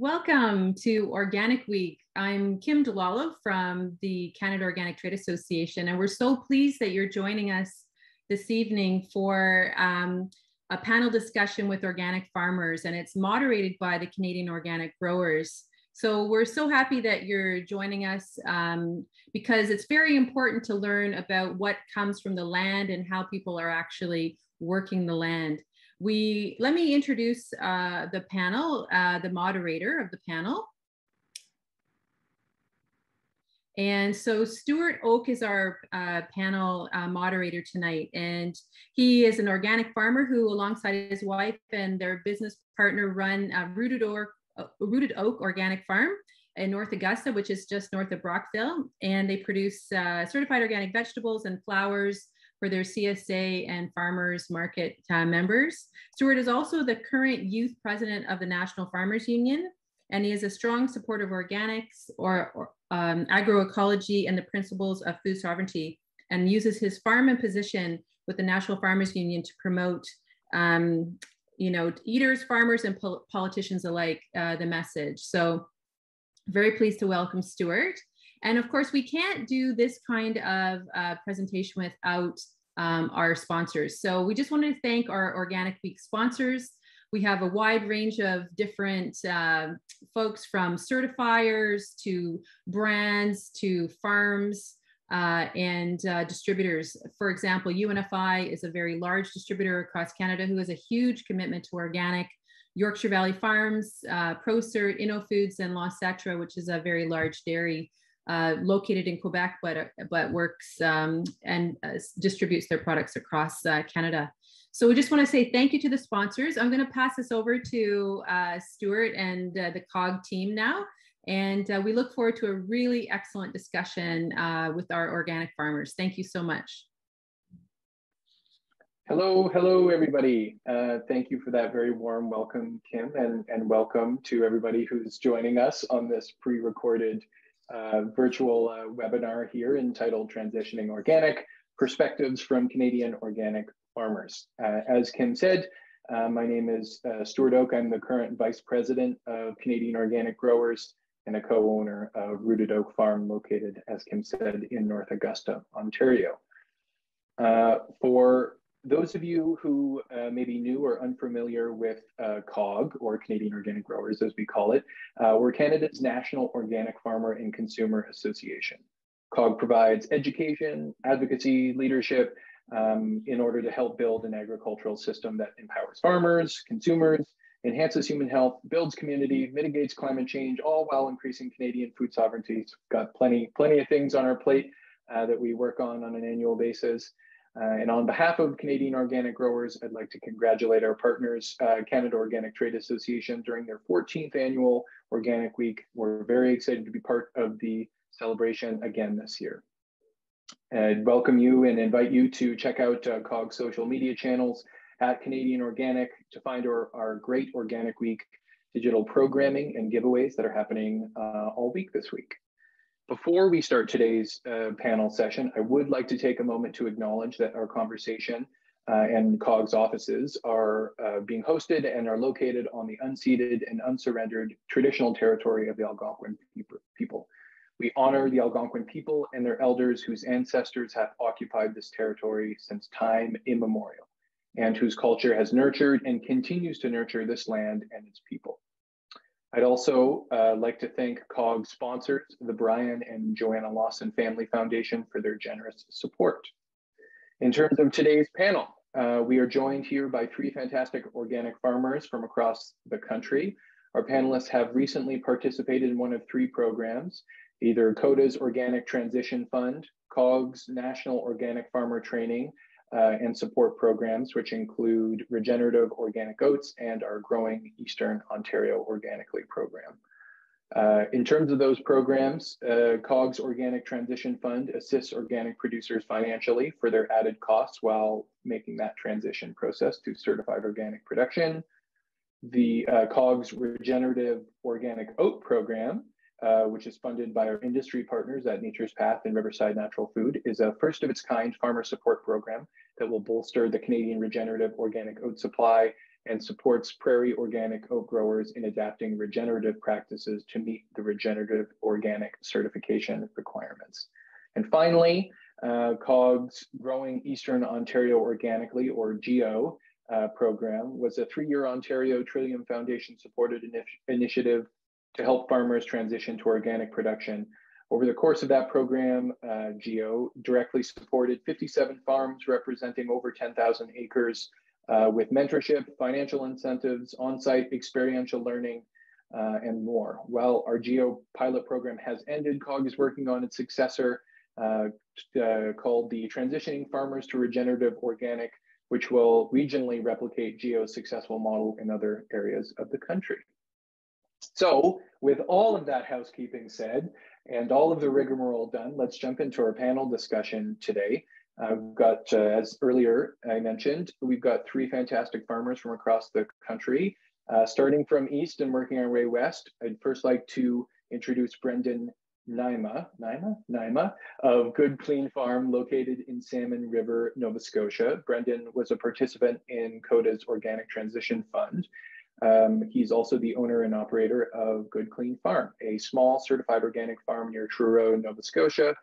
Welcome to Organic Week. I'm Kim Delala from the Canada Organic Trade Association, and we're so pleased that you're joining us this evening for um, a panel discussion with organic farmers, and it's moderated by the Canadian Organic Growers. So we're so happy that you're joining us um, because it's very important to learn about what comes from the land and how people are actually working the land we let me introduce uh, the panel, uh, the moderator of the panel. And so Stuart Oke is our uh, panel uh, moderator tonight. And he is an organic farmer who, alongside his wife and their business partner, run Rooted, or, uh, Rooted Oak Organic Farm in North Augusta, which is just north of Brockville. And they produce uh, certified organic vegetables and flowers, for their CSA and farmers market uh, members. Stuart is also the current youth president of the National Farmers Union, and he is a strong supporter of organics or, or um, agroecology and the principles of food sovereignty, and uses his farm and position with the National Farmers Union to promote, um, you know, eaters, farmers, and pol politicians alike uh, the message. So, very pleased to welcome Stuart. And of course, we can't do this kind of uh, presentation without um, our sponsors. So we just wanted to thank our Organic Week sponsors. We have a wide range of different uh, folks from certifiers to brands to farms uh, and uh, distributors. For example, UNFI is a very large distributor across Canada who has a huge commitment to organic. Yorkshire Valley Farms, uh, ProCert, InnoFoods, and L'Ancêtre, which is a very large dairy uh, located in Quebec, but, but works um, and uh, distributes their products across uh, Canada. So we just want to say thank you to the sponsors. I'm going to pass this over to uh, Stuart and uh, the COG team now. And we look forward to a really excellent discussion with our organic farmers. Thank you so much. Hello, hello, everybody. Uh, thank you for that very warm welcome, Kim, and, and welcome to everybody who's joining us on this pre-recorded uh, virtual uh, webinar here entitled Transitioning Organic, Perspectives from Canadian Organic Farmers. Uh, as Kim said, uh, my name is uh, Stuart Oke. I'm the current Vice President of Canadian Organic Growers and a co-owner of Rooted Oak Farm located, as Kim said, in North Augusta, Ontario. for those of you who uh, may be new or unfamiliar with uh, COG, or Canadian Organic Growers as we call it, uh, we're Canada's National Organic Farmer and Consumer Association. COG provides education, advocacy, leadership um, in order to help build an agricultural system that empowers farmers, consumers, enhances human health, builds community, mitigates climate change, all while increasing Canadian food sovereignty. We've got plenty, plenty of things on our plate uh, that we work on on an annual basis. Uh, and on behalf of Canadian organic growers, I'd like to congratulate our partners, uh, Canada Organic Trade Association, during their 14th annual Organic Week. We're very excited to be part of the celebration again this year. I'd welcome you and invite you to check out uh, COG social media channels at Canadian Organic to find our, our great Organic Week digital programming and giveaways that are happening uh, all week this week. Before we start today's uh, panel session, I would like to take a moment to acknowledge that our conversation uh, and COG's offices are uh, being hosted and are located on the unceded and unsurrendered traditional territory of the Algonquin people. We honor the Algonquin people and their elders whose ancestors have occupied this territory since time immemorial and whose culture has nurtured and continues to nurture this land and its people. I'd also uh, like to thank COG sponsors, the Brian and Joanna Lawson Family Foundation for their generous support. In terms of today's panel, uh, we are joined here by three fantastic organic farmers from across the country. Our panelists have recently participated in one of three programs, either COTA's Organic Transition Fund, COG's National Organic Farmer Training, uh, and support programs, which include regenerative organic oats and our growing Eastern Ontario Organically program. Uh, in terms of those programs, uh, COG's Organic Transition Fund assists organic producers financially for their added costs while making that transition process to certified organic production. The uh, COG's Regenerative Organic Oat Program uh, which is funded by our industry partners at Nature's Path and Riverside Natural Food, is a first of its kind farmer support program that will bolster the Canadian regenerative organic oat supply and supports prairie organic oat growers in adapting regenerative practices to meet the regenerative organic certification requirements. And finally, uh, COG's Growing Eastern Ontario Organically, or GEO, uh, program was a three-year Ontario Trillium Foundation supported initi initiative to help farmers transition to organic production. Over the course of that program, uh, GEO directly supported 57 farms representing over 10,000 acres uh, with mentorship, financial incentives, on-site experiential learning, uh, and more. While our GEO pilot program has ended, COG is working on its successor uh, uh, called the Transitioning Farmers to Regenerative Organic, which will regionally replicate GEO's successful model in other areas of the country. So with all of that housekeeping said, and all of the rigmarole done, let's jump into our panel discussion today. Uh, we've got, uh, as earlier I mentioned, we've got three fantastic farmers from across the country. Uh, starting from east and working our way west, I'd first like to introduce Brendan Naima, Naima, Naima of Good Clean Farm located in Salmon River, Nova Scotia. Brendan was a participant in COTA's Organic Transition Fund. Um, he's also the owner and operator of Good Clean Farm, a small certified organic farm near Truro, Nova Scotia,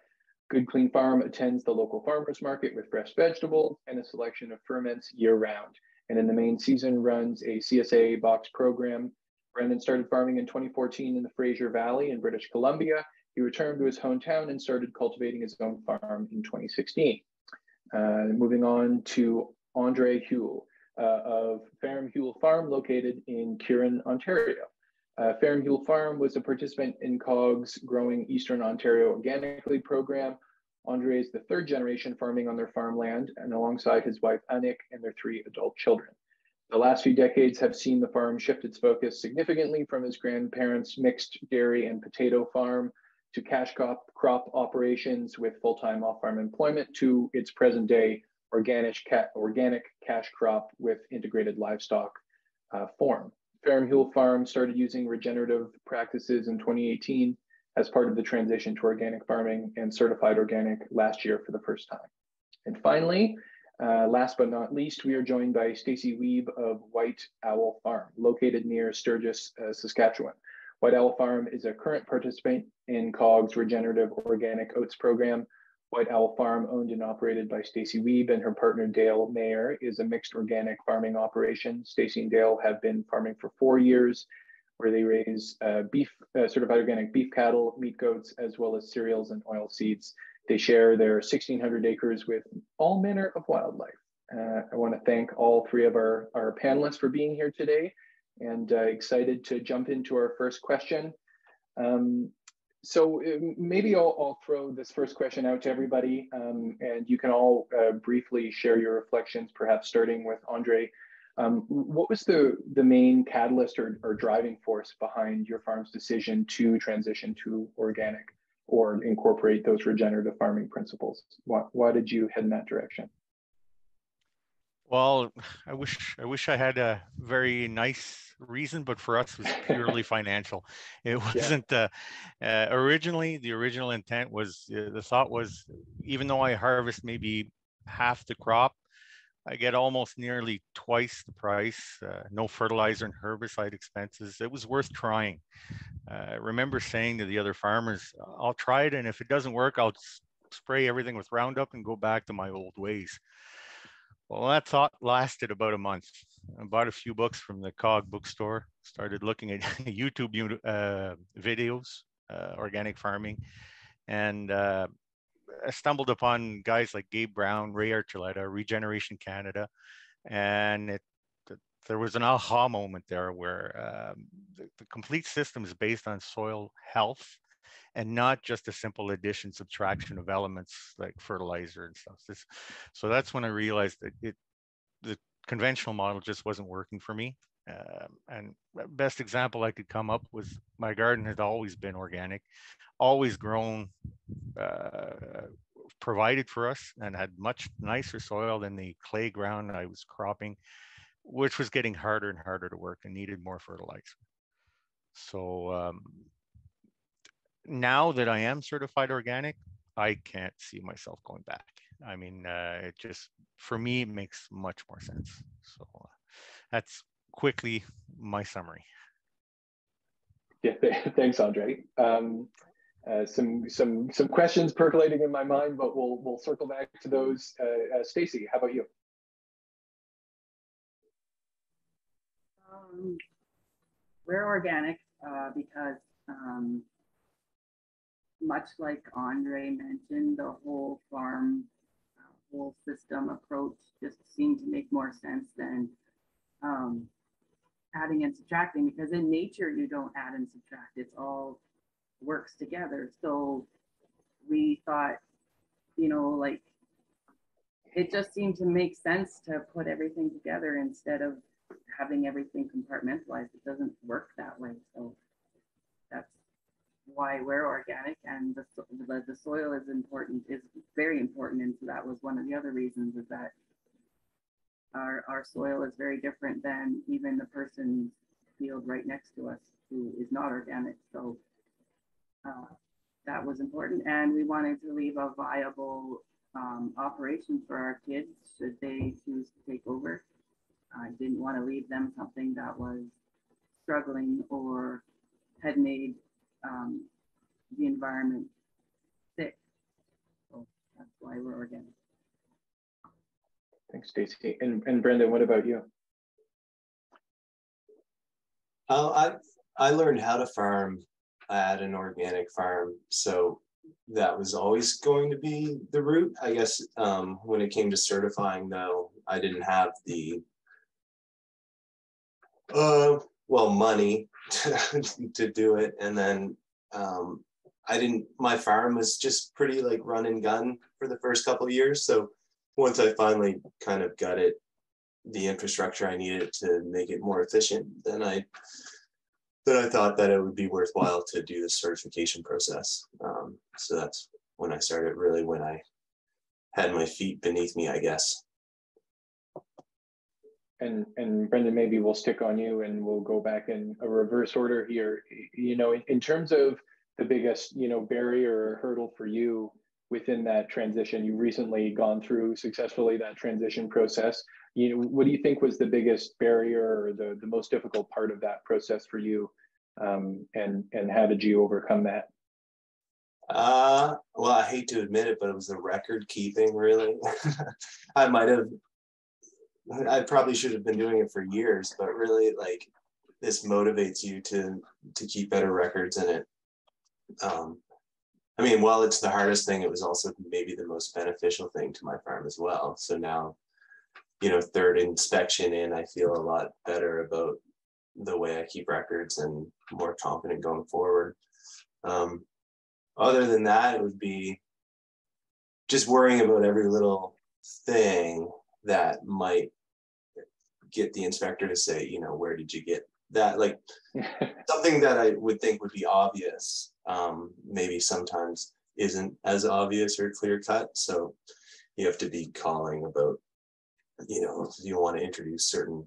Good Clean Farm attends the local farmers market with fresh vegetables and a selection of ferments year round. And in the main season runs a CSA box program. Brendan started farming in 2014 in the Fraser Valley in British Columbia. He returned to his hometown and started cultivating his own farm in 2016. Uh, moving on to Andre Huell uh, of Ferme Huell Farm located in Curran, Ontario. Uh, Ferme Huell Farm was a participant in COG's Growing Eastern Ontario Organically program. Andre is the third generation farming on their farmland and alongside his wife Anik and their three adult children. The last few decades have seen the farm shift its focus significantly from his grandparents' mixed dairy and potato farm to cash crop, crop operations with full-time off-farm employment to its present day organic, organic cash crop with integrated livestock uh, form. Ferme Huell Farm started using regenerative practices in 2018 as part of the transition to organic farming and certified organic last year for the first time. And finally, uh, last but not least, we are joined by Stacy Weeb of White Owl Farm, located near Sturgis, uh, Saskatchewan. White Owl Farm is a current participant in COG's Regenerative Organic Oats program, White Owl Farm, owned and operated by Stacy Weeb and her partner Dale Mayer, is a mixed organic farming operation. Stacy and Dale have been farming for four years, where they raise uh, beef, uh, certified organic beef cattle, meat goats, as well as cereals and oil seeds. They share their 1,600 acres with all manner of wildlife. Uh, I want to thank all three of our, our panelists for being here today and uh, excited to jump into our first question. Um, so uh, maybe I'll, I'll, throw this first question out to everybody, um, and you can all uh, briefly share your reflections, perhaps starting with Andre. Um, what was the, the main catalyst or, or driving force behind your farm's decision to transition to organic or incorporate those regenerative farming principles? Why, why did you head in that direction? Well, I wish I wish I had a very nice reason, but for us, it was purely financial. It wasn't yeah. uh, uh, originally the original intent was uh, the thought was even though I harvest maybe half the crop, I get almost nearly twice the price. Uh, no fertilizer and herbicide expenses. It was worth trying. Uh, I remember saying to the other farmers, "I'll try it, and if it doesn't work, I'll spray everything with Roundup and go back to my old ways." Well, that thought lasted about a month. I bought a few books from the COG bookstore, started looking at YouTube uh, videos, uh, organic farming, and uh, I stumbled upon guys like Gabe Brown, Ray Archuleta, Regeneration Canada, and it, there was an aha moment there where um, the, the complete system is based on soil health and not just a simple addition subtraction of elements like fertilizer and stuff. This, so that's when I realized that it the conventional model just wasn't working for me. Um, and best example I could come up was my garden had always been organic, always grown, uh, provided for us, and had much nicer soil than the clay ground I was cropping, which was getting harder and harder to work and needed more fertilizer. So um, now that I am certified organic, I can't see myself going back. I mean, uh, it just for me it makes much more sense. So, uh, that's quickly my summary. Yeah, thanks, Andre. Um, uh, some some some questions percolating in my mind, but we'll we'll circle back to those. Uh, uh, Stacy, how about you? Um, we're organic uh, because um, much like Andre mentioned, the whole farm, uh, whole system approach just seemed to make more sense than um, adding and subtracting because in nature you don't add and subtract. It's all works together. So we thought, you know, like it just seemed to make sense to put everything together instead of having everything compartmentalized. It doesn't work that way. So why we're organic and the, the, the soil is important, is very important. And so that was one of the other reasons is that our, our soil is very different than even the person's field right next to us who is not organic. So uh, that was important. And we wanted to leave a viable um, operation for our kids should they choose to take over. I didn't want to leave them something that was struggling or had made um, the environment sick. So that's why we're organic. Thanks, Stacy. And, and Brendan, what about you? Uh, I I learned how to farm at an organic farm, so that was always going to be the route. I guess um, when it came to certifying, though, I didn't have the uh, well money to, do it, and then um, I didn't. My farm was just pretty like run and gun for the first couple of years, so once I finally kind of got it, the infrastructure I needed to make it more efficient, then I then I thought that it would be worthwhile to do the certification process. Um, so that's when I started really when I had my feet beneath me, I guess. And and Brendan, maybe we'll stick on you and we'll go back in a reverse order here. You know, in, in terms of the biggest, you know, barrier or hurdle for you within that transition? You've recently gone through successfully that transition process. You know, what do you think was the biggest barrier or the, the most difficult part of that process for you? Um, and, and how did you overcome that? Uh, well, I hate to admit it, but it was the record keeping really. I might have, I probably should have been doing it for years, but really like this motivates you to, to keep better records in it. Um, I mean, while it's the hardest thing, it was also maybe the most beneficial thing to my farm as well. So now, you know, third inspection in, I feel a lot better about the way I keep records and more confident going forward. Um, other than that, it would be just worrying about every little thing that might get the inspector to say, you know, where did you get that? Like something that I would think would be obvious um, maybe sometimes isn't as obvious or clear cut. So you have to be calling about, you know, you want to introduce certain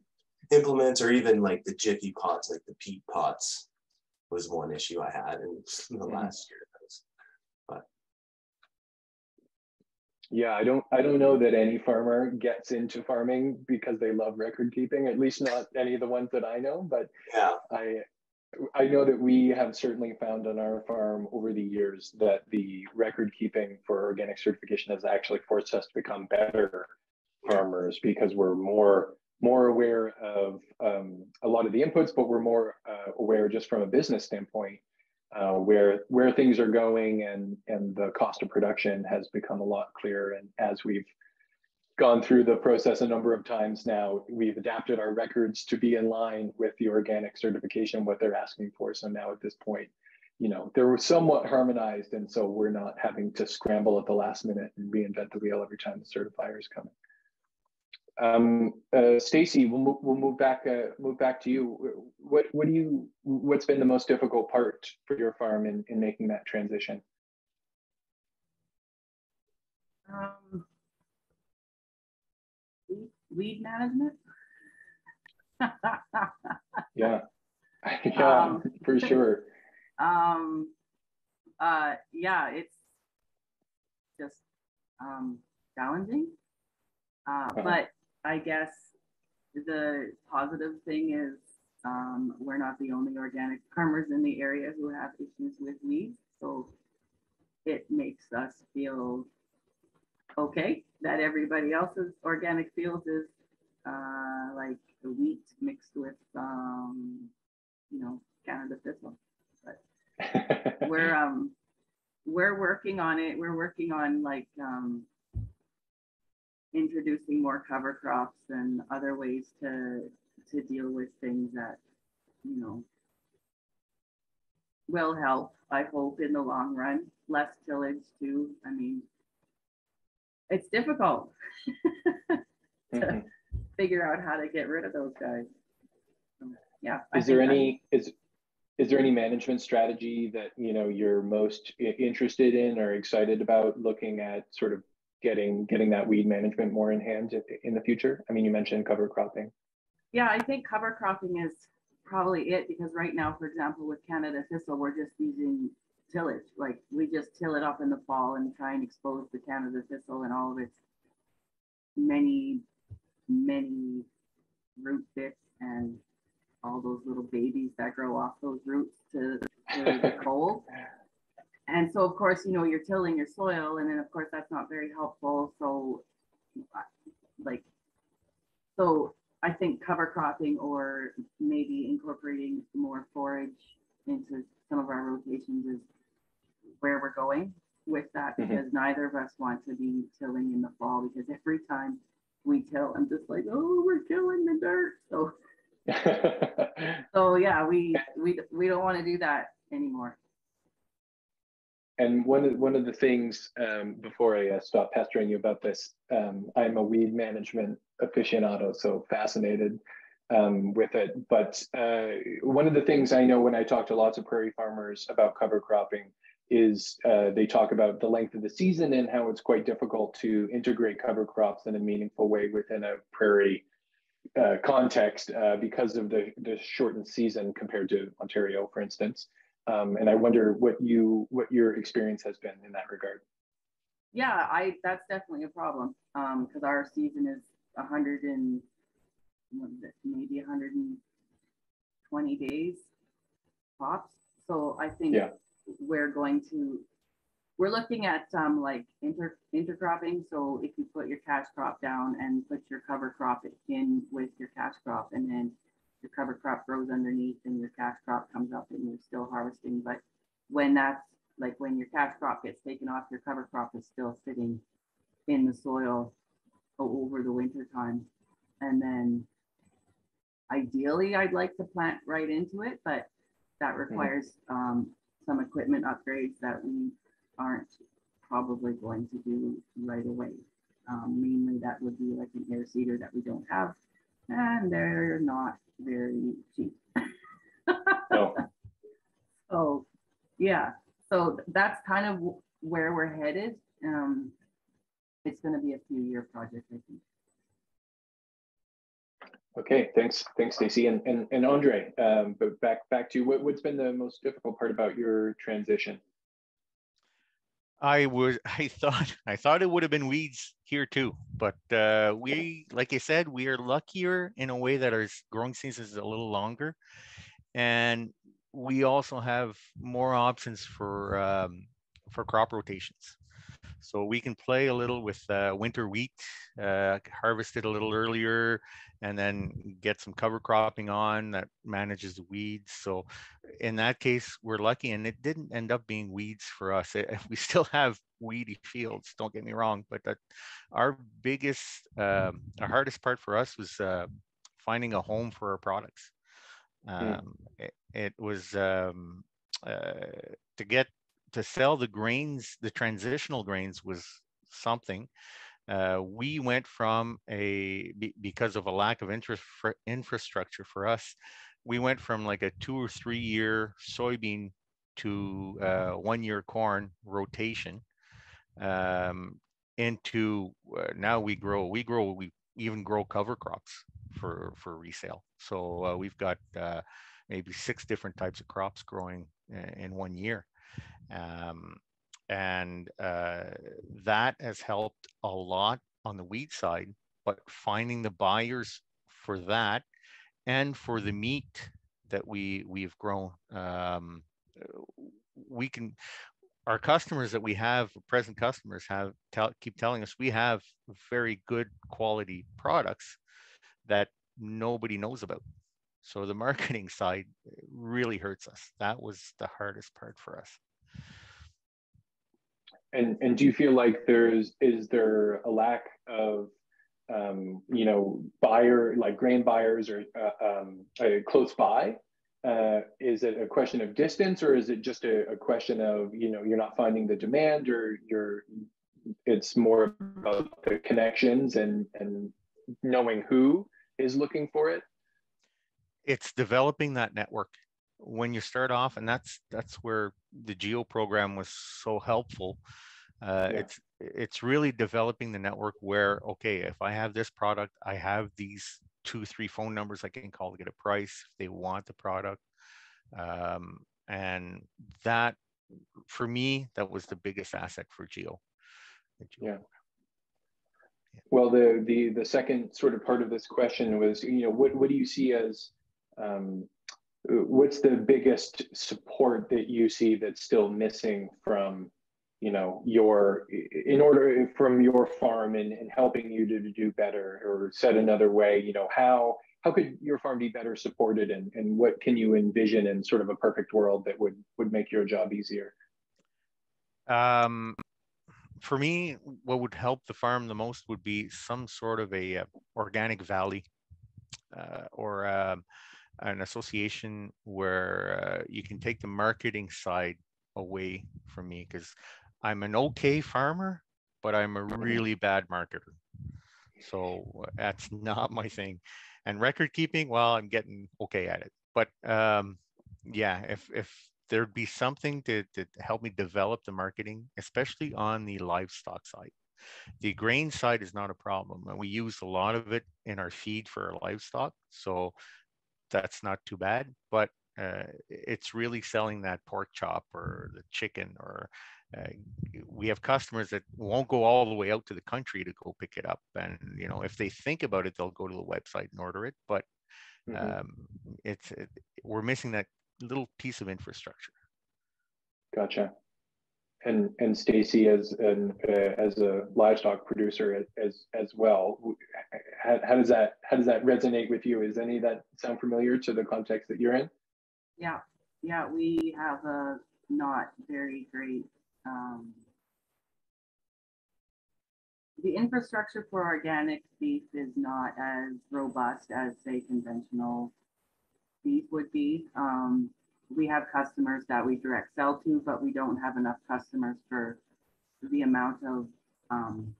implements or even like the jiffy pots, like the peat pots was one issue I had in the mm-hmm. last year. Yeah, I don't I don't know that any farmer gets into farming because they love record keeping, at least not any of the ones that I know. But yeah, I I know that we have certainly found on our farm over the years that the record keeping for organic certification has actually forced us to become better farmers because we're more more aware of um, a lot of the inputs, but we're more uh, aware just from a business standpoint uh, where where things are going and and the cost of production has become a lot clearer. And as we've gone through the process a number of times now. We've adapted our records to be in line with the organic certification, what they're asking for. So now at this point, you know, they're somewhat harmonized. And so we're not having to scramble at the last minute and reinvent the wheel every time the certifier is coming. Um, uh, Stacy, we'll, we'll move back uh, move back to you. What what do you what's been the most difficult part for your farm in, in making that transition? Um, weed management. yeah, yeah, um, for sure. Um, uh, yeah, it's just um, challenging, uh, uh-huh. but I guess the positive thing is um, we're not the only organic farmers in the area who have issues with weeds. So it makes us feel okay that everybody else's organic fields is uh, like the wheat mixed with, um, you know, Canada thistle. But we're um, we're working on it. We're working on like um, introducing more cover crops and other ways to to deal with things that you know will help. I hope in the long run, less tillage too. I mean, it's difficult to mm-hmm. figure out how to get rid of those guys. Yeah. Is there any is is there any management strategy that you know you're most interested in or excited about looking at sort of getting getting that weed management more in hand in the future? I mean, you mentioned cover cropping. Yeah, I think cover cropping is probably it because right now, for example, with Canada thistle, we're just using tillage. Like we just till it up in the fall and try and expose the Canada thistle and all of its many, many root bits and all those little babies that grow off those roots to, to the cold. And so, of course, you know, you're tilling your soil, and then, of course, that's not very helpful. So, like, so I think cover cropping or maybe incorporating more forage into some of our rotations is where we're going with that mm-hmm. because neither of us want to be tilling in the fall because every time we till, I'm just like, oh, we're killing the dirt. So so yeah, we we we don't want to do that anymore. And one of one of the things um, before I uh, stop pestering you about this, um, I'm a weed management aficionado, so fascinated um, with it. But uh, one of the things I know when I talk to lots of prairie farmers about cover cropping is uh, they talk about the length of the season and how it's quite difficult to integrate cover crops in a meaningful way within a prairie uh, context uh, because of the, the shortened season compared to Ontario, for instance. Um, and I wonder what you what your experience has been in that regard. Yeah, I that's definitely a problem because um, our season is 100 and maybe 120 days tops. So I think yeah. we're going to we're looking at um, like inter intercropping. So if you put your cash crop down and put your cover crop in with your cash crop, and then your cover crop grows underneath, and your cash crop comes up, and you're still harvesting. But when that's like when your cash crop gets taken off, your cover crop is still sitting in the soil over the winter time, and then ideally, I'd like to plant right into it, but that requires um, some equipment upgrades that we aren't probably going to do right away. Um, mainly that would be like an air seeder that we don't have and they're not very cheap. no. So yeah, so that's kind of where we're headed. Um, it's going to be a few year project, I think. Okay, thanks, thanks, Stacy, and and and Andre. Um, but back back to you. What, what's been the most difficult part about your transition? I was I thought I thought it would have been weeds here too, but uh, we like I said we are luckier in a way that our growing season is a little longer, and we also have more options for um, for crop rotations. So we can play a little with uh, winter wheat, uh, harvest it a little earlier, and then get some cover cropping on that manages the weeds. So in that case, we're lucky, and it didn't end up being weeds for us. It, we still have weedy fields. Don't get me wrong, but that our biggest, um, our hardest part for us was uh, finding a home for our products. Hmm. Um, mm. it, it, was um, uh, to get to sell the grains, the transitional grains was something. Uh, we went from a because of a lack of interest for infrastructure for us, we went from like a two or three year soybean to uh, one year corn rotation um, into uh, now we grow we grow we even grow cover crops for for resale. So uh, we've got uh, maybe six different types of crops growing in one year. Um, and uh, that has helped a lot on the wheat side, but finding the buyers for that and for the meat that we we've grown. Um, we can our customers that we have present customers have tell, keep telling us we have very good quality products that nobody knows about so the marketing side really hurts us. That was the hardest part for us. And and do you feel like there's is there a lack of um, you know buyer like grain buyers or uh, um, uh, close by? Uh, is it a question of distance or is it just a, a, question of you know you're not finding the demand or you're it's more about the connections and and knowing who is looking for it it's developing that network when you start off and that's that's where the geo program was so helpful. Uh, yeah. it's it's really developing the network where okay if i have this product i have these two three phone numbers i can call to get a price if they want the product. Um, and that for me that was the biggest asset for geo, yeah. Well the the the second sort of part of this question was you know what what do you see as um, what's the biggest support that you see that's still missing from you know your in order from your farm and, and helping you to, to do better? Or said another way you know how how could your farm be better supported? And, and what can you envision in sort of a perfect world that would would make your job easier? Um, for me what would help the farm the most would be some sort of a uh, organic valley uh, or um, an association where uh, you can take the marketing side away from me because I'm an okay farmer, but I'm a really bad marketer. So that's not my thing. And record keeping, well, I'm getting okay at it. But um, yeah, if if there'd be something to, to help me develop the marketing, especially on the livestock side. The grain side is not a problem, and we use a lot of it in our feed for our livestock, so that's not too bad. But uh, it's really selling that pork chop or the chicken or uh, we have customers that won't go all the way out to the country to go pick it up and you know if they think about it they'll go to the website and order it but mm-hmm. um, it's it, we're missing that little piece of infrastructure gotcha and and Stacy as an uh, as a livestock producer as as well. How, how does that how does that resonate with you? Is any of that sound familiar to the context that you're in? Yeah. Yeah we have a not very great um, the infrastructure for organic beef is not as robust as say conventional beef would be. Um, we have customers that we direct sell to, but we don't have enough customers for the amount of um,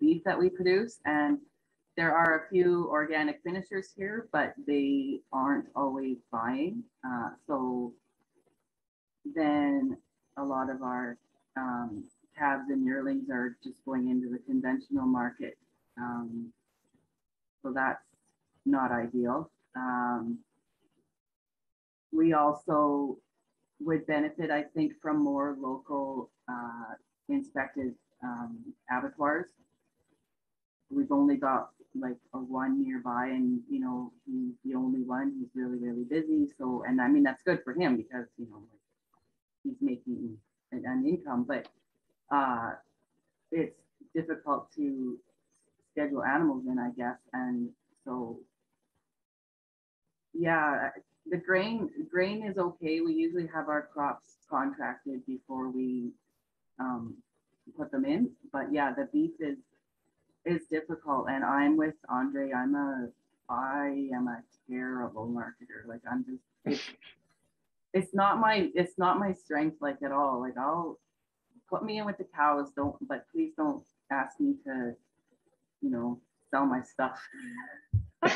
beef that we produce. And there are a few organic finishers here, but they aren't always buying. Uh, so then a lot of our um, calves and yearlings are just going into the conventional market. Um, so that's not ideal. Um, we also would benefit, I think, from more local uh, inspected um, abattoirs. We've only got like a one nearby and, you know, he's the only one. He's really, really busy. So, and I mean, that's good for him because, you know, he's making an, an income, but uh, it's difficult to schedule animals in, I guess. And so, yeah, the grain grain is okay. We usually have our crops contracted before we um, put them in. But yeah, the beef is is difficult. And I'm with Andre. I'm a I am a terrible marketer. Like I'm just it's not my it's not my strength like at all. Like I'll put me in with the cows, don't but please don't ask me to, you know, sell my stuff.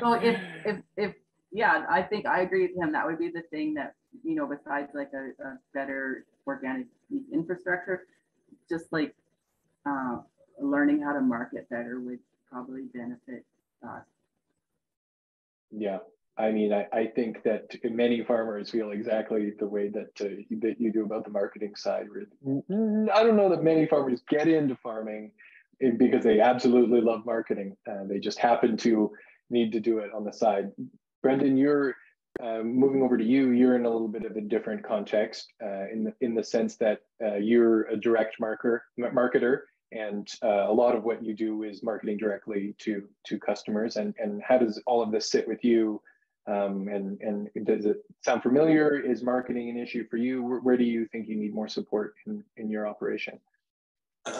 so if if if yeah, I think I agree with him. That would be the thing that, you know, besides like a, a better organic infrastructure, just like uh, learning how to market better would probably benefit us. Yeah, I mean, I, I think that many farmers feel exactly the way that uh, that you do about the marketing side. I don't know that many farmers get into farming because they absolutely love marketing. Uh, they just happen to need to do it on the side. Brendan, you're uh, moving over to you. You're in a little bit of a different context uh, in the in the sense that uh, you're a direct marker marketer, and uh, a lot of what you do is marketing directly to to customers. And and how does all of this sit with you? Um, and and does it sound familiar? Is marketing an issue for you? Where, where do you think you need more support in in your operation?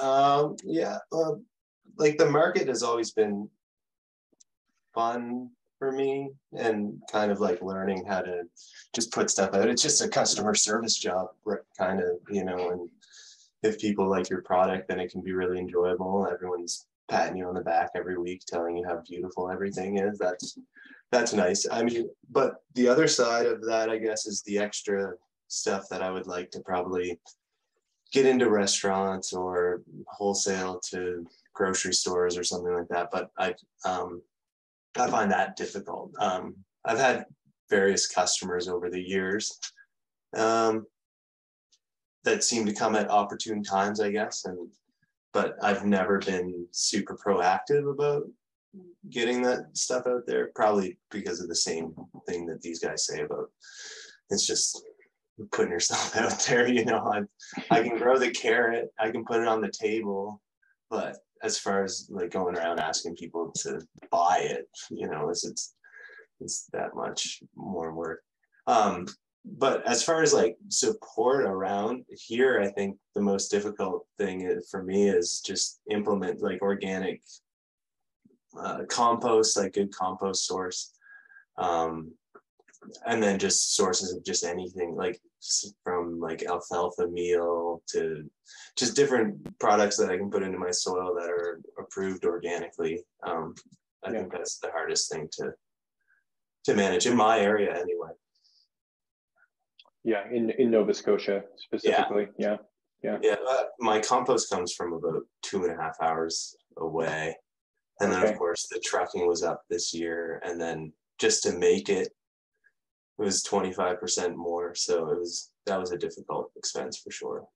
Um, yeah, uh, like the market has always been fun for me and kind of like learning how to just put stuff out. It's just a customer service job, kind of, you know, and if people like your product, then it can be really enjoyable. Everyone's patting you on the back every week, telling you how beautiful everything is. That's that's nice. I mean, but the other side of that, I guess, is the extra stuff that I would like to probably get into restaurants or wholesale to grocery stores or something like that. But I um, I find that difficult. Um, I've had various customers over the years um, that seem to come at opportune times, I guess, and but I've never been super proactive about getting that stuff out there. Probably because of the same thing that these guys say about it's just putting yourself out there. You know, I I can grow the carrot, I can put it on the table, but as far as like going around asking people to buy it, you know, it's it's it's that much more work. Um, but as far as like support around here, I think the most difficult thing for me is just implement like organic uh, compost, like good compost source. Um, and then just sources of just anything like from like alfalfa meal to just different products that I can put into my soil that are approved organically. Um, I yeah. think that's the hardest thing to to manage in my area anyway. Yeah, in in Nova Scotia specifically. Yeah, yeah, yeah. yeah uh, my compost comes from about two and a half hours away, and then of course the trucking was up this year, and then just to make it it was 25% more. So it was, that was a difficult expense for sure.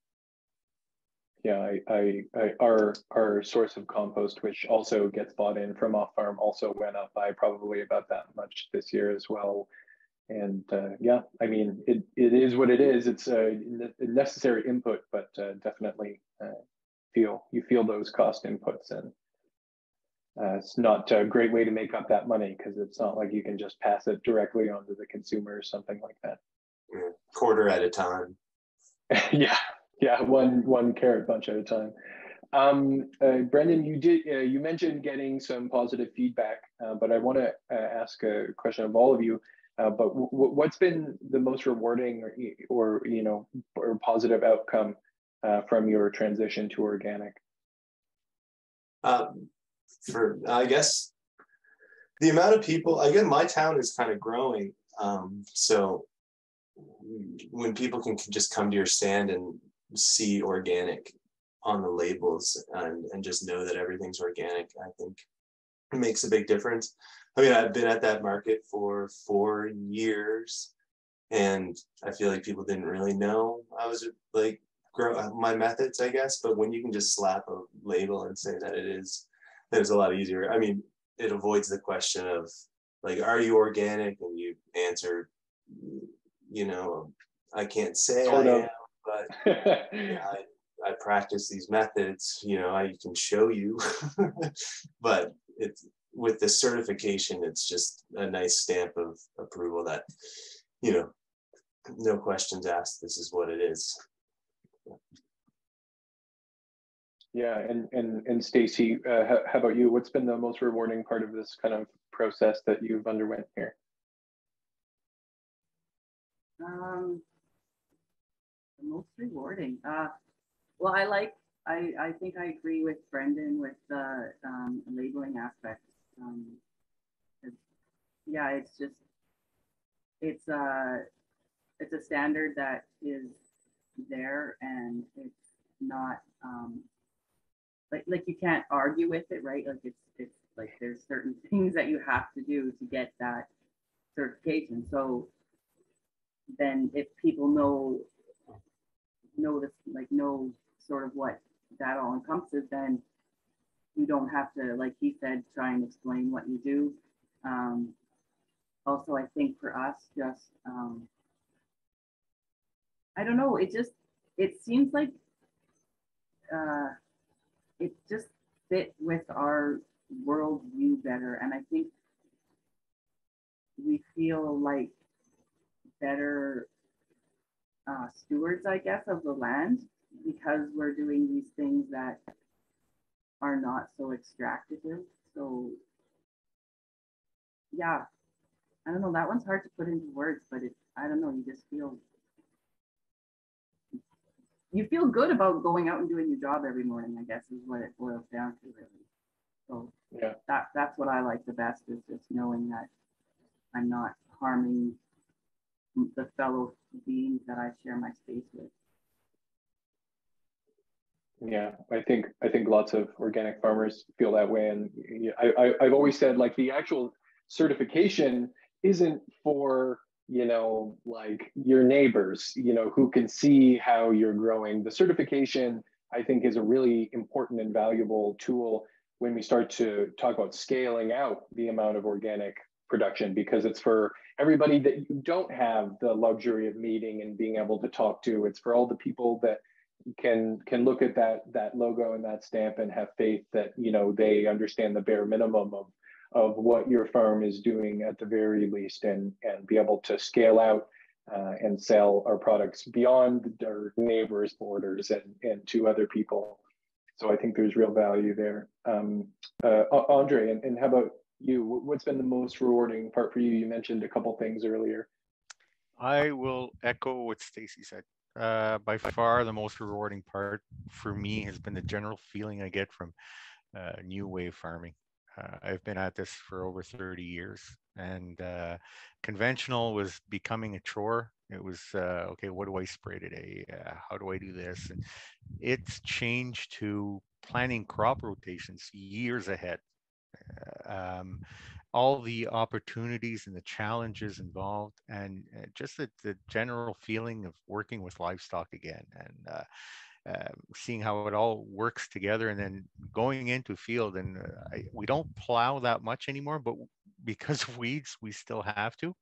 Yeah, I, I, I, our our source of compost, which also gets bought in from off farm, also went up by probably about that much this year as well. And uh, yeah, I mean, it, it is what it is. It's a necessary input, but uh, definitely uh, feel you feel those cost inputs and uh, it's not a great way to make up that money because it's not like you can just pass it directly onto the consumer or something like that. Quarter at a time. yeah, yeah, one one carrot bunch at a time. Um, uh, Brendan, you did uh, you mentioned getting some positive feedback, uh, but I want to uh, ask a question of all of you. Uh, but what's been the most rewarding or, or you know or positive outcome from your transition to organic? Um, for I guess the amount of people. Again, my town is kind of growing, um, so when people can just come to your stand and see organic on the labels and, and just know that everything's organic, I think it makes a big difference. I mean, I've been at that market for four years and I feel like people didn't really know I was like grow my methods, I guess. But when you can just slap a label and say that it is it's a lot easier. I mean, it avoids the question of like, are you organic? And you answer, you know, I can't say oh, sort I of. am, but yeah, I, I practice these methods. You know, I can show you, but it's with the certification, it's just a nice stamp of approval that, you know, no questions asked. This is what it is. Yeah, and and and Stacy, uh, how, how, about you? What's been the most rewarding part of this kind of process that you've underwent here? Um, the most rewarding. Uh, well, I like. I I think I agree with Brendan with the um, labeling aspect. Um, yeah, it's just it's a uh, it's a standard that is there and it's not um, like like you can't argue with it, right? Like it's it's like there's certain things that you have to do to get that certification. So then if people know know this like know sort of what that all encompasses, then you don't have to, like he said, try and explain what you do. Um, also, I think for us, just um, I don't know, it just it seems like uh, it just fit with our worldview better, and I think we feel like better uh, stewards, I guess, of the land because we're doing these things that are not so extractive. So yeah, I don't know. That one's hard to put into words, but it, I don't know. You just feel, you feel good about going out and doing your job every morning, I guess is what it boils down to really. So yeah, that, that's what I like the best is just knowing that I'm not harming the fellow beings that I share my space with. Yeah, I think I think lots of organic farmers feel that way, and I, I I've always said like the actual certification isn't for you know like your neighbors you know who can see how you're growing. The certification i think is a really important and valuable tool when we start to talk about scaling out the amount of organic production because it's for everybody that you don't have the luxury of meeting and being able to talk to. It's for all the people that can can look at that that logo and that stamp and have faith that you know they understand the bare minimum of of what your farm is doing at the very least and, and be able to scale out uh, and sell our products beyond our neighbors' borders and, and to other people. So I think there's real value there. Um, uh, Andre, and, and how about you? What's been the most rewarding part for you? You mentioned a couple things earlier. I will echo what Stacy said. Uh, by far, the most rewarding part for me has been the general feeling I get from uh, new wave farming. Uh, I've been at this for over 30 years, and uh, conventional was becoming a chore. It was uh, okay. What do I spray today? Uh, how do I do this? And it's changed to planning crop rotations years ahead. Uh, um, all the opportunities and the challenges involved, and uh, just the, the, general feeling of working with livestock again, and uh, seeing how it all works together and then going into field and uh, I, we don't plow that much anymore but because of weeds we still have to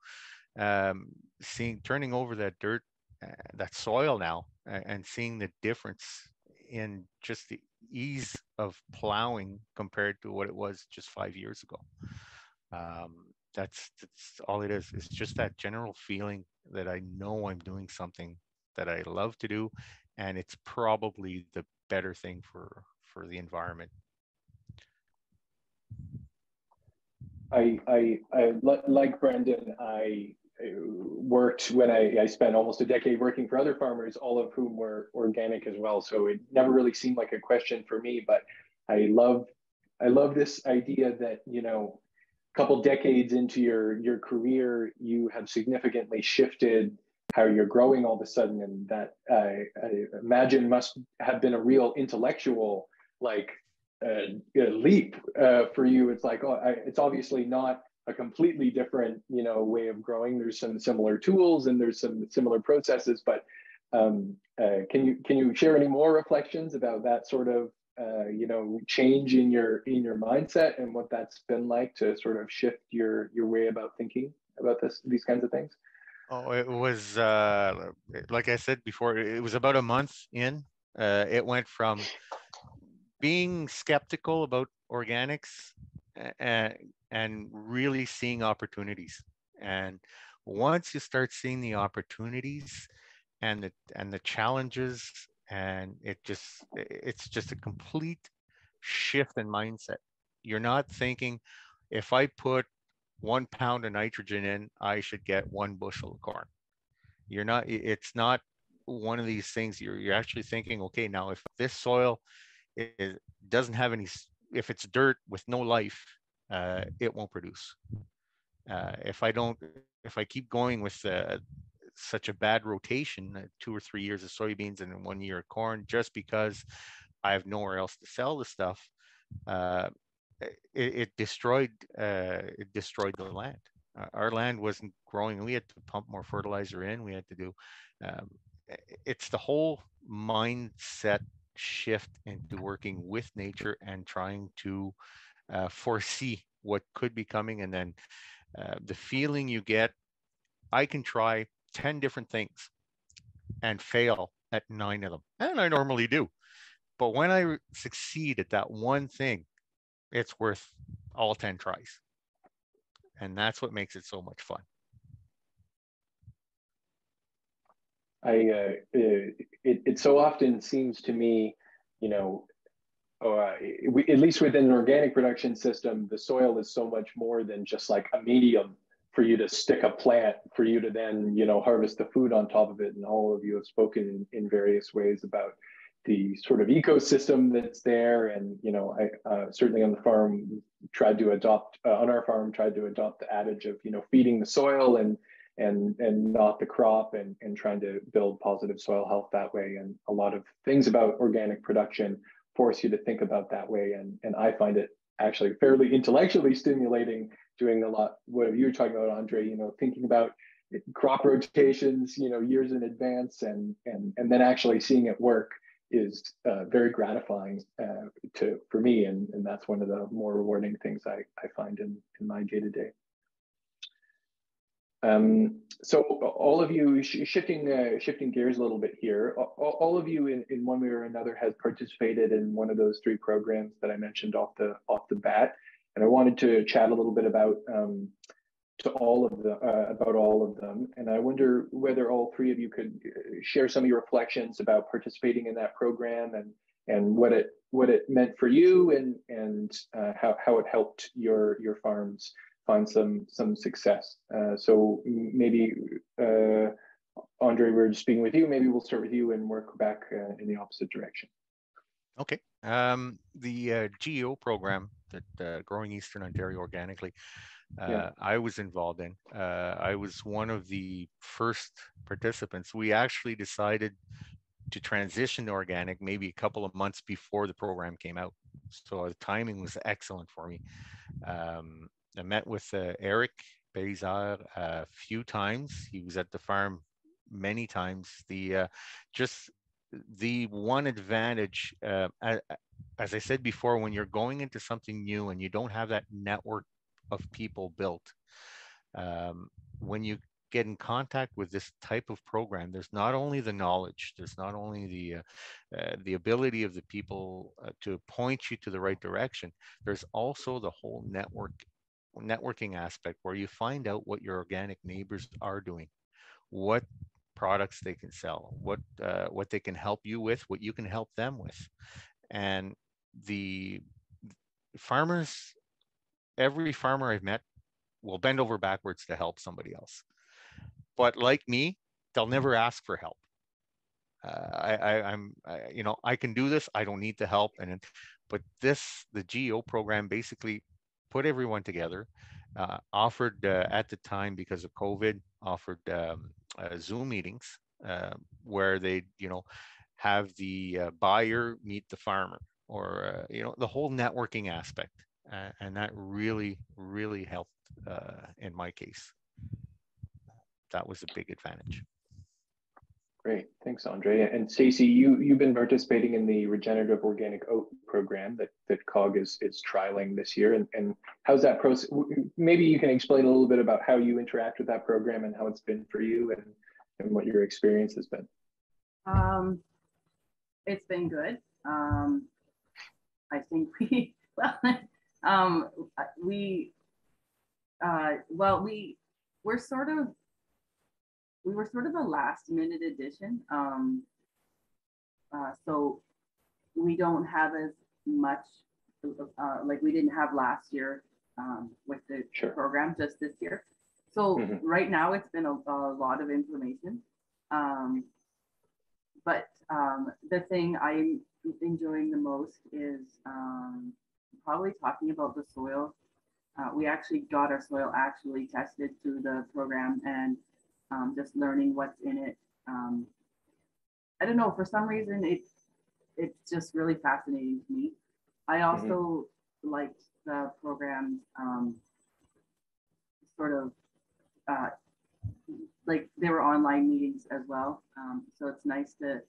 um, seeing turning over that dirt uh, that soil now and seeing the difference in just the ease of plowing compared to what it was just five years ago. Um, that's, that's all it is. It's just that general feeling that i know i'm doing something that i love to do and it's probably the better thing for for the environment. I I, I like Brendan. I worked when I, I spent almost a decade working for other farmers, all of whom were organic as well. So it never really seemed like a question for me. But I love I love this idea that you know a couple decades into your your career, you have significantly shifted how you're growing all of a sudden and that I, I imagine must have been a real intellectual like uh, leap uh, for you. It's like oh I, it's obviously not a completely different you know way of growing. There's some similar tools and there's some similar processes but um, uh, can you can you share any more reflections about that sort of uh, you know change in your in your mindset and what that's been like to sort of shift your your way about thinking about this these kinds of things Oh, it was uh, like I said before. It was about a month in. Uh, it went from being skeptical about organics and, and really seeing opportunities. And once you start seeing the opportunities and the and the challenges, and it just it's just a complete shift in mindset. You're not thinking if I put one pound of nitrogen in, I should get one bushel of corn. You're not, it's not one of these things you're, you're actually thinking, okay, now if this soil is, doesn't have any, if it's dirt with no life, uh, it won't produce. Uh, if I don't, if I keep going with uh, such a bad rotation, uh, two or three years of soybeans and one year of corn, just because I have nowhere else to sell the stuff, uh, it, it destroyed uh, it destroyed the land. Our land wasn't growing. We had to pump more fertilizer in. We had to do. Um, it's the whole mindset shift into working with nature and trying to uh, foresee what could be coming. And then uh, the feeling you get, I can try 10 different things and fail at nine of them. And I normally do. But when I succeed at that one thing, it's worth all 10 tries. And that's what makes it so much fun. I, uh, it, it so often seems to me, you know, uh, we, at least within an organic production system, the soil is so much more than just like a medium for you to stick a plant for you to then you know harvest the food on top of it and all of you have spoken in, in various ways about the sort of ecosystem that's there. And you know i uh, certainly on the farm tried to adopt uh, on our farm tried to adopt the adage of you know feeding the soil and and and not the crop and and trying to build positive soil health that way. And a lot of things about organic production force you to think about that way. And and i find it actually fairly intellectually stimulating doing a lot what you were talking about andre you know thinking about crop rotations you know years in advance and and and then actually seeing it work is uh, very gratifying uh, to for me and and that's one of the more rewarding things i i find in in my day to day um, so all of you sh shifting uh, shifting gears a little bit here, all, all, of you in, in one way or another has participated in one of those three programs that I mentioned off the off the bat. And I wanted to chat a little bit about um, to all of the uh, about all of them. And I wonder whether all three of you could uh, share some of your reflections about participating in that program and and what it what it meant for you and and uh, how how it helped your your farms find some some success. Uh, so maybe uh, Andre, we're just speaking with you. Maybe we'll start with you and work back uh, in the opposite direction. Okay. Um, the GEO program that Growing Eastern Ontario Organically, uh, yeah. I was involved in. Uh, I was one of the first participants. We actually decided to transition to organic maybe a couple of months before the program came out. So the timing was excellent for me. Um, I met with uh, Eric Berizard a few times. He was at the farm many times. The uh, just the one advantage, uh, as I said before, when you're going into something new and you don't have that network of people built, um, when you get in contact with this type of program, there's not only the knowledge, there's not only the uh, uh, the ability of the people uh, to point you to the right direction. There's also the whole network networking aspect where you find out what your organic neighbors are doing, what products they can sell, what uh, what they can help you with, what you can help them with, and the farmers, every farmer I've met will bend over backwards to help somebody else, but like me, they'll never ask for help. Uh, I, I, am you know, I can do this. I don't need the help. And, but this, the GEO program basically put everyone together, uh, offered uh, at the time because of COVID, offered um, uh, Zoom meetings uh, where they, you know, have the uh, buyer meet the farmer, or you know, the whole networking aspect, and that really, really helped in my case. That was a big advantage. Great, thanks, Andre. And Stacy, you you've been participating in the regenerative organic oat program that that COG is is trialing this year, and and how's that process? Maybe you can explain a little bit about how you interact with that program and how it's been for you, and and what your experience has been. Um, it's been good. Um, I think we well, um, we uh, well we we're sort of we were sort of a last minute addition. Um, uh, so we don't have as much, uh, like we didn't have last year um, with the sure. program, just this year. So mm-hmm. right now it's been a, a lot of information. Um, but um, the thing I'm enjoying the most is um, probably talking about the soil. Uh, we actually got our soil actually tested through the program and um, just learning what's in it. Um, I don't know, for some reason, it's, it's just really fascinating to me. I mm-hmm. also mm-hmm. liked the program um, sort of uh, like there were online meetings as well. Um, so it's nice to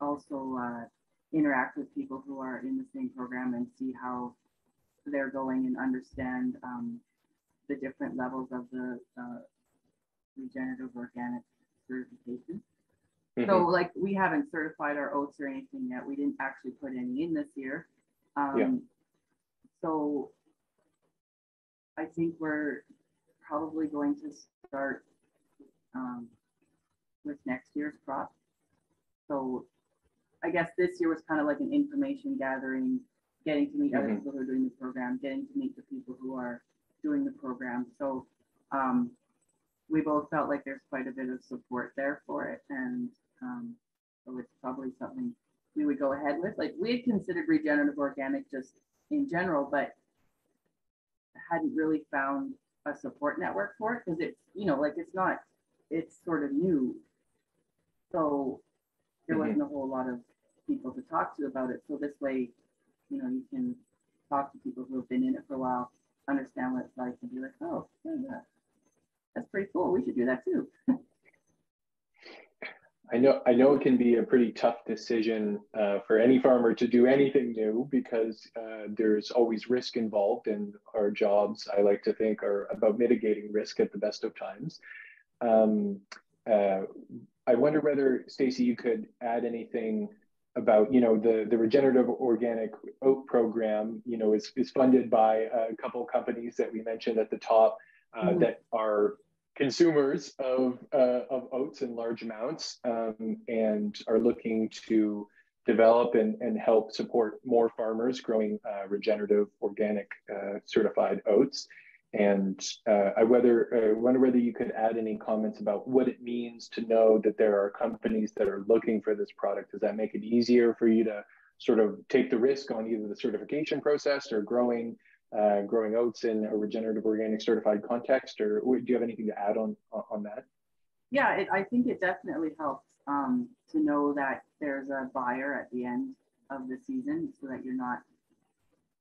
also uh, interact with people who are in the same program and see how they're going and understand um, the different levels of the uh, regenerative organic certification. Mm-hmm. So like we haven't certified our oats or anything yet. We didn't actually put any in this year. Um, yeah. So I think we're probably going to start um, with next year's crop. So I guess this year was kind of like an information gathering, getting to meet mm-hmm. other people who are doing the program, getting to meet the people who are doing the program. So um, we both felt like there's quite a bit of support there for it. And um, so it's probably something we would go ahead with. Like we had considered regenerative organic just in general, but hadn't really found a support network for it because it's, you know, like it's not, it's sort of new. So there mm-hmm. wasn't a whole lot of people to talk to about it. So this way, you know, you can talk to people who have been in it for a while, understand what it's like, and be like, oh, yeah, that's pretty cool. We should do that too. I know I know it can be a pretty tough decision uh, for any farmer to do anything new because uh, there's always risk involved, and our jobs, I like to think, are about mitigating risk at the best of times. Um, uh, I wonder whether Stacy, you could add anything about you know the the regenerative organic oat program. You know, is is funded by a couple companies that we mentioned at the top uh, mm. that are consumers of, uh, of oats in large amounts um, and are looking to develop and, and help support more farmers growing uh, regenerative organic uh, certified oats. And uh, I whether, wonder whether you could add any comments about what it means to know that there are companies that are looking for this product. Does that make it easier for you to sort of take the risk on either the certification process or growing uh, growing oats in a regenerative organic certified context, or do you have anything to add on on that? Yeah, it, I think it definitely helps um, to know that there's a buyer at the end of the season, so that you're not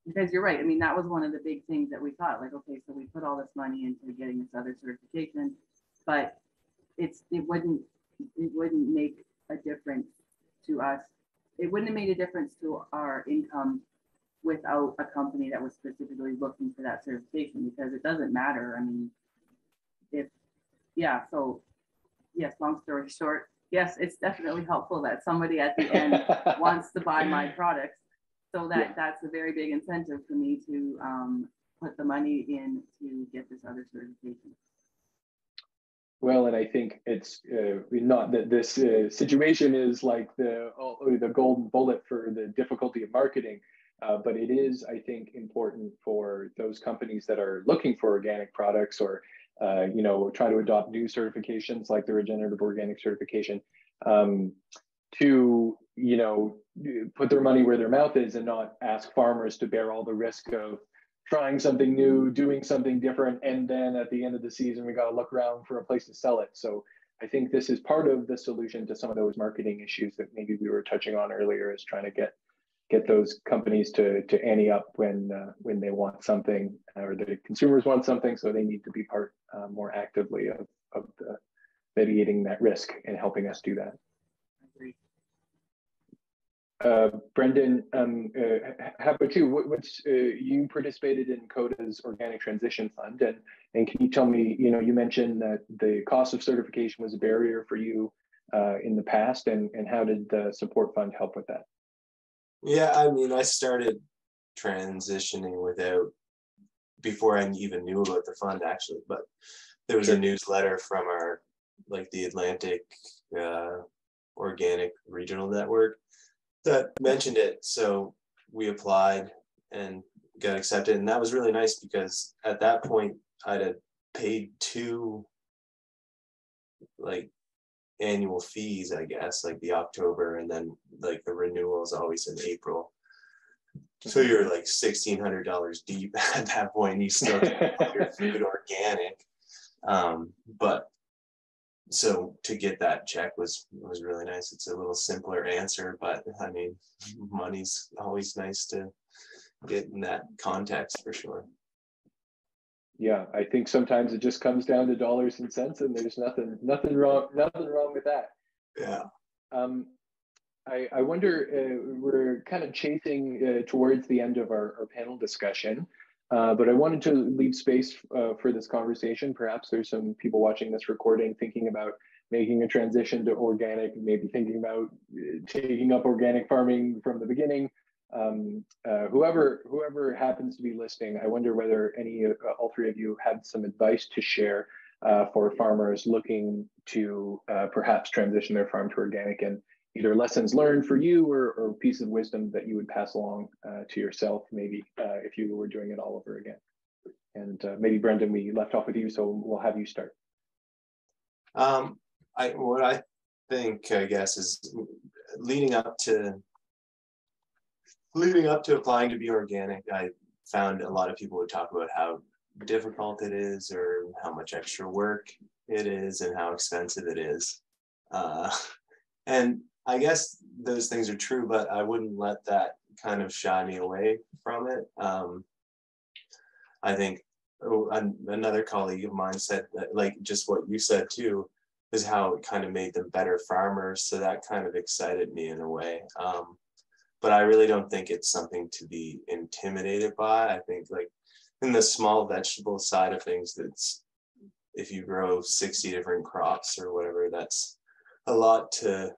because you're right. I mean, that was one of the big things that we thought. Like, okay, so we put all this money into getting this other certification, but it's it wouldn't it wouldn't make a difference to us. It wouldn't have made a difference to our income without a company that was specifically looking for that certification because it doesn't matter. I mean, if, yeah, so yes, long story short, yes, it's definitely helpful that somebody at the end wants to buy my products. So that yeah. that's a very big incentive for me to um, put the money in to get this other certification. Well, and I think it's uh, not that this uh, situation is like the oh, the golden bullet for the difficulty of marketing. Uh, but it is, I think, important for those companies that are looking for organic products or, uh, you know, try to adopt new certifications like the regenerative organic certification um, to, you know, put their money where their mouth is and not ask farmers to bear all the risk of trying something new, doing something different, and then at the end of the season, we got to look around for a place to sell it. So I think this is part of the solution to some of those marketing issues that maybe we were touching on earlier, is trying to get get those companies to to ante up when uh, when they want something or the consumers want something so they need to be part uh, more actively of, of the mitigating that risk and helping us do that uh, Brendan, um, uh, how about you? What, what's uh, you participated in COTA's Organic Transition Fund, and and can you tell me? You know, you mentioned that the cost of certification was a barrier for you in the past, and and how did the support fund help with that? Yeah, I mean, I started transitioning without before I even knew about the fund actually, but there was a newsletter from our like the Atlantic uh, Organic Regional Network that mentioned it. So we applied and got accepted, and that was really nice because at that point I'd have paid two like annual fees, I guess, like the October and then like the renewal is always in April. So mm-hmm. you're like sixteen hundred dollars deep at that point. And you still your food organic, um, but so to get that check was was really nice. It's a little simpler answer, but I mean, money's always nice to get in that context for sure yeah, I think sometimes it just comes down to dollars and cents, and there's nothing, nothing wrong, nothing wrong with that. Yeah. Um, I, I wonder, uh, we're kind of chasing uh, towards the end of our, our panel discussion, uh, but I wanted to leave space uh, for this conversation. Perhaps there's some people watching this recording thinking about making a transition to organic, maybe thinking about uh, taking up organic farming from the beginning. Um, uh, whoever whoever happens to be listening, I wonder whether any all three of you had some advice to share for farmers looking to perhaps transition their farm to organic and either lessons learned for you or, or piece of wisdom that you would pass along uh, to yourself, maybe uh, if you were doing it all over again. And uh, maybe Brendan, we left off with you, so we'll have you start. Um, I what I think, I guess, is leading up to leading up to applying to be organic. I found a lot of people would talk about how difficult it is, or how much extra work it is, and how expensive it is. Uh, and I guess those things are true, but I wouldn't let that kind of shy me away from it. Um, I think oh, another colleague of mine said that, like just what you said too, is how it kind of made them better farmers. So that kind of excited me in a way. Um, but I really don't think it's something to be intimidated by. I think like in the small vegetable side of things, that's if you grow 60 different crops or whatever, that's a lot to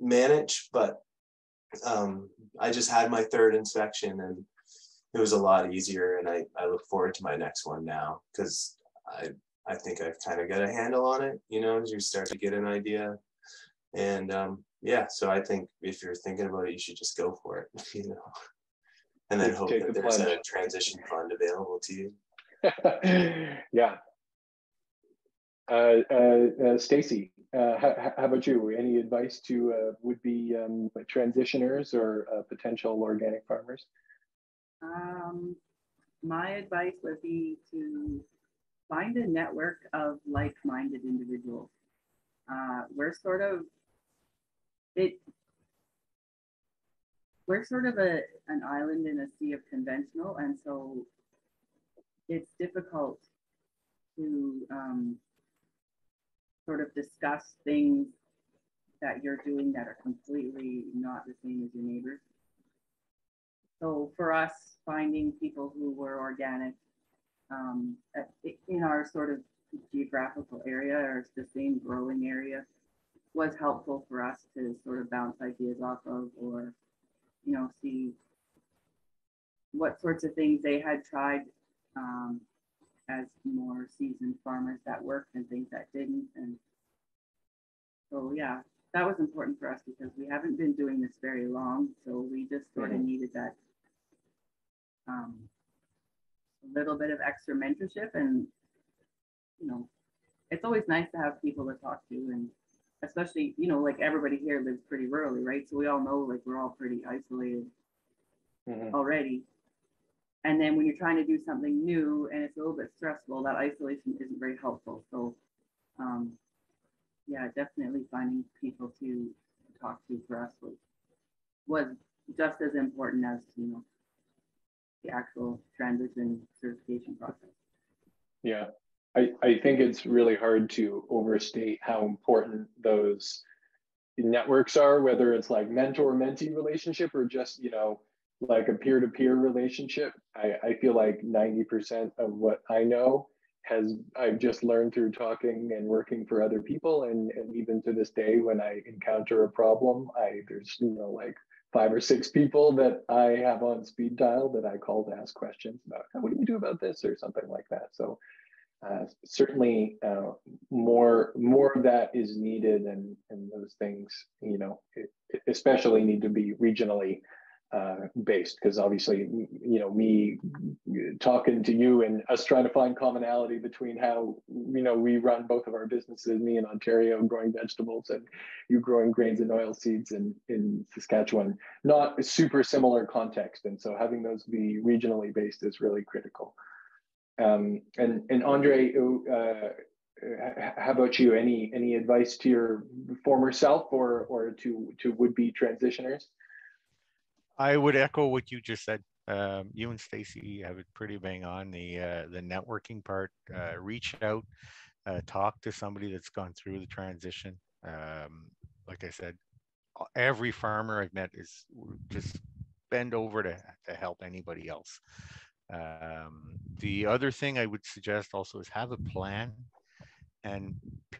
manage, but um, I just had my third inspection and it was a lot easier. And I, I look forward to my next one now because I, I think I've kind of got a handle on it, you know, as you start to get an idea. And um, yeah, so I think if you're thinking about it, you should just go for it, you know, and then hope that the there's plunge. a transition fund available to you. yeah. Uh, uh, uh Stacy, uh, how, how, about you? Any advice to uh, would-be um, transitioners or uh, potential organic farmers? Um, my advice would be to find a network of like-minded individuals. Uh, we're sort of it. We're sort of a an island in a sea of conventional, and so it's difficult to um, sort of discuss things that you're doing that are completely not the same as your neighbors. So for us, finding people who were organic um, in our sort of geographical area or the same growing area was helpful for us to sort of bounce ideas off of or, you know, see what sorts of things they had tried um, as more seasoned farmers that worked and things that didn't. And so, yeah, that was important for us because we haven't been doing this very long. So we just sort of mm-hmm. needed that um, a little bit of extra mentorship. And, you know, it's always nice to have people to talk to. And especially, you know, like everybody here lives pretty rurally, right? So we all know like we're all pretty isolated mm-hmm. already. And then when you're trying to do something new and it's a little bit stressful, that isolation isn't very helpful. So, um, yeah, definitely finding people to talk to for us was, was just as important as, you know, the actual transition certification process. Yeah, I, I think it's really hard to overstate how important those networks are, whether it's like mentor mentee relationship or just, you know, like a peer-to-peer relationship I, I feel like 90% of what i know has i've just learned through talking and working for other people. And, and even to this day when i encounter a problem i there's you know like five or six people that i have on speed dial that i call to ask questions about what do you do about this? or something like that. So uh, certainly uh, more more of that is needed and and those things you know it, especially need to be regionally uh, based because obviously you know me talking to you and us trying to find commonality between how you know we run both of our businesses me in ontario growing vegetables and you growing grains and oil seeds in in saskatchewan not a super similar context. And so having those be regionally based is really critical. Um, and and andre uh, how about you? Any any advice to your former self or or to to would-be transitioners I would echo what you just said. Um, you and Stacy have it pretty bang on the uh, the networking part. Uh, reach out, uh, talk to somebody that's gone through the transition. Um, like I said, every farmer I've met is just bend over to, to help anybody else. Um, the other thing I would suggest also is have a plan and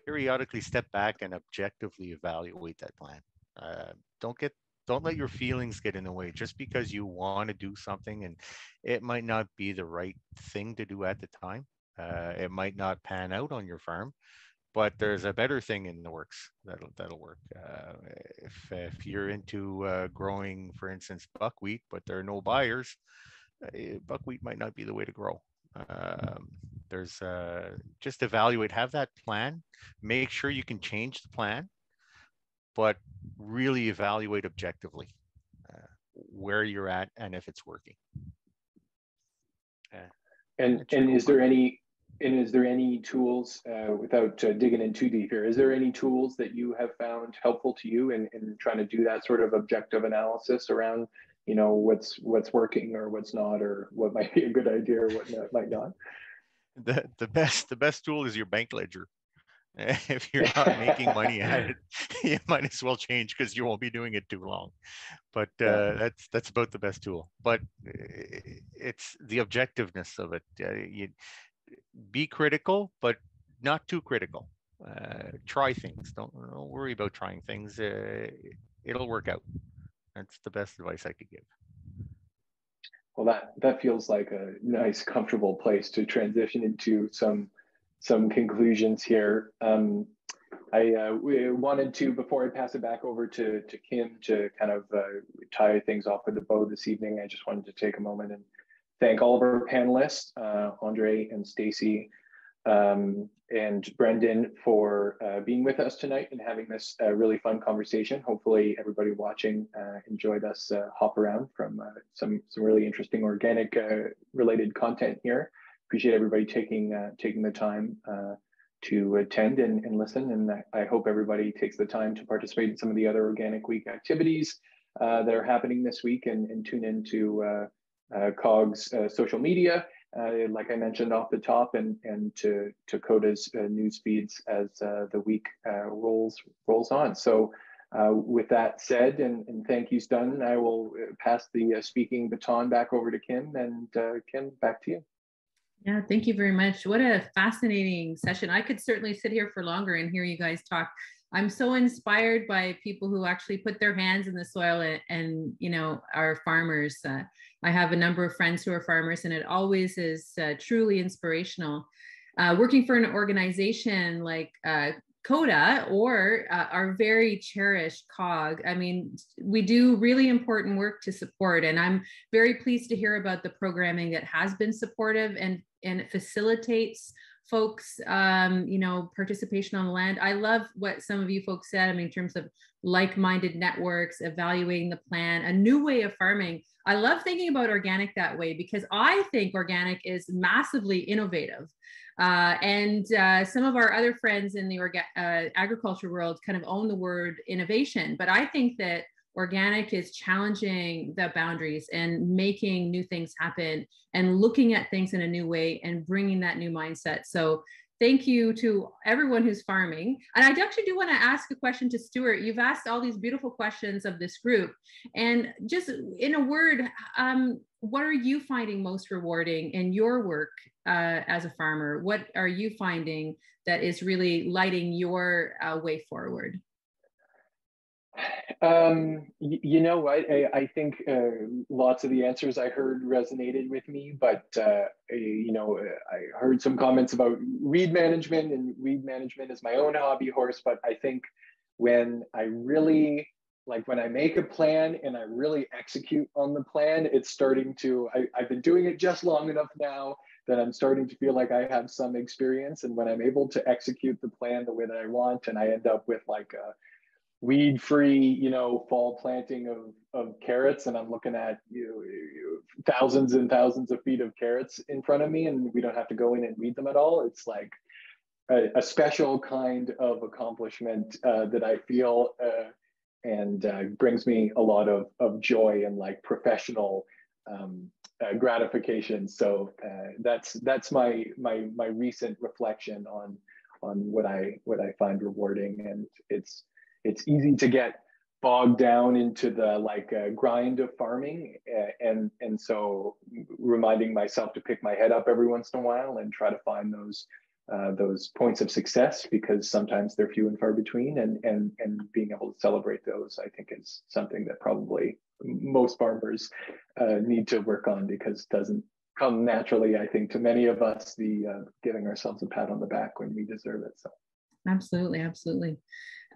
periodically step back and objectively evaluate that plan. Uh, don't get don't let your feelings get in the way. Just because you want to do something and it might not be the right thing to do at the time uh, it might not pan out on your farm but there's a better thing in the works that'll that'll work. Uh, if, if you're into uh, growing for instance buckwheat but there are no buyers uh, buckwheat might not be the way to grow. Um, there's uh, just evaluate have that plan. Make sure you can change the plan but really evaluate objectively uh, where you're at and if it's working. Uh, and and is there any and is there any tools uh, without uh, digging in too deep here? Is there any tools that you have found helpful to you in, in trying to do that sort of objective analysis around, you know, what's what's working or what's not, or what might be a good idea or what might not? The the best the best tool is your bank ledger. if you're not making money at it, you might as well change because you won't be doing it too long. But uh, yeah. that's that's about the best tool. But uh, it's the objectiveness of it. Uh, you be critical, but not too critical. Uh, try things. Don't, don't, worry about trying things. Uh, it'll work out. That's the best advice I could give. Well, that that feels like a nice, comfortable place to transition into some some conclusions here. Um, I uh, wanted to, before I pass it back over to, to Kim to kind of uh, tie things off with a bow this evening, I just wanted to take a moment and thank all of our panelists, uh, Andre and Stacy um, and Brendan for uh, being with us tonight and having this uh, really fun conversation. Hopefully everybody watching uh, enjoyed us hop around from some, some really interesting organic related content here appreciate everybody taking uh, taking the time uh, to attend and, and listen. And I hope everybody takes the time to participate in some of the other Organic Week activities uh, that are happening this week and, and tune into uh, uh, COG's uh, social media, like I mentioned off the top, and, and to, to COTA's news feeds as the week rolls rolls on. So with that said, and, and thank you, Stun, I will pass the speaking baton back over to Kim. And Kim, back to you. Yeah, thank you very much. What a fascinating session. I could certainly sit here for longer and hear you guys talk. I'm so inspired by people who actually put their hands in the soil and, and you know, are farmers. Uh, I have a number of friends who are farmers, and it always is uh, truly inspirational. Uh, working for an organization like uh, COTA or uh, our very cherished COG. I mean, we do really important work to support, and I'm very pleased to hear about the programming that has been supportive and and it facilitates folks um, you know participation on the land. I love what some of you folks said i mean in terms of like-minded networks evaluating the plan a new way of farming. I love thinking about organic that way because i think organic is massively innovative. Uh, and uh, some of our other friends in the orga- uh, agriculture world kind of own the word innovation but i think that organic is challenging the boundaries and making new things happen and looking at things in a new way and bringing that new mindset. So thank you to everyone who's farming. And i actually do want to ask a question to stuart. You've asked all these beautiful questions of this group. And just in a word um, what are you finding most rewarding in your work uh, as a farmer? What are you finding that is really lighting your uh, way forward um, you know what? I, I think uh, lots of the answers I heard resonated with me, but uh, you know, I heard some comments about weed management, and weed management is my own hobby horse. But I think when I really like when I make a plan and I really execute on the plan, it's starting to. I, I've been doing it just long enough now that I'm starting to feel like I have some experience, and when I'm able to execute the plan the way that I want, and I end up with like a weed free you know fall planting of, of carrots and i'm looking at you thousands and thousands of feet of carrots in front of me and we don't have to go in and weed them at all. It's like a, a special kind of accomplishment uh, that i feel uh, and uh, brings me a lot of, of joy and like professional um, uh, gratification. So uh, that's that's my my my recent reflection on on what i what i find rewarding and it's it's easy to get bogged down into the like uh, grind of farming and and so reminding myself to pick my head up every once in a while and try to find those uh, those points of success because sometimes they're few and far between and and and being able to celebrate those i think is something that probably most farmers uh, need to work on because doesn't come naturally i think to many of us the uh, giving ourselves a pat on the back when we deserve it so. Absolutely absolutely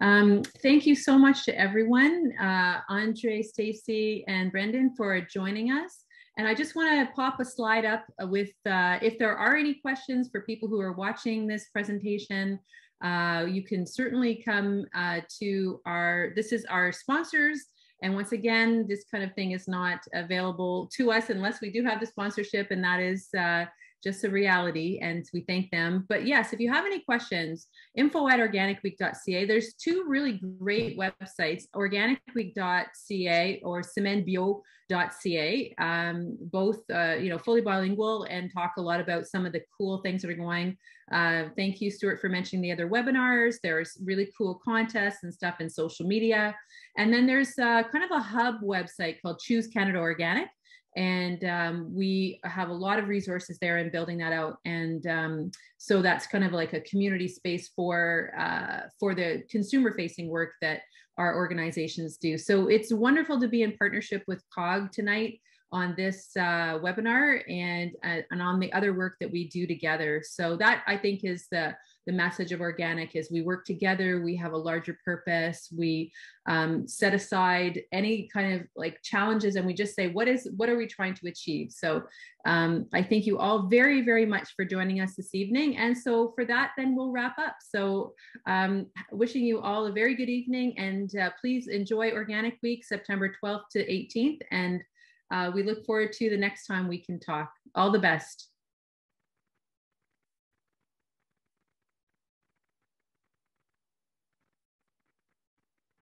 um, thank you so much to everyone uh, andre stacy and brendan for joining us and I just want to pop a slide up with uh, if there are any questions for people who are watching this presentation, uh, you can certainly come uh, to our, this is our sponsors. And once again, this kind of thing is not available to us unless we do have the sponsorship and that is uh, just a reality and we thank them. But yes, if you have any questions, info at organicweek.ca. There's two really great websites, organicweek.ca or semainebio.ca, um, both, uh, you know, fully bilingual and talk a lot about some of the cool things that are going. Uh, thank you, Stuart, for mentioning the other webinars. There's really cool contests and stuff in social media. And then there's uh, kind of a hub website called Choose Canada Organic and um, we have a lot of resources there in building that out. And um, so that's kind of like a community space for uh, for the consumer facing work that our organizations do. So it's wonderful to be in partnership with cog tonight on this uh, webinar and uh, and on the other work that we do together. So that i think is the the message of organic is we work together we have a larger purpose we um, set aside any kind of like challenges and we just say what is what are we trying to achieve? So um, i thank you all very very much for joining us this evening. And so for that then we'll wrap up. So um, wishing you all a very good evening and uh, please enjoy organic week september 12th to 18th and uh, we look forward to the next time we can talk. All the best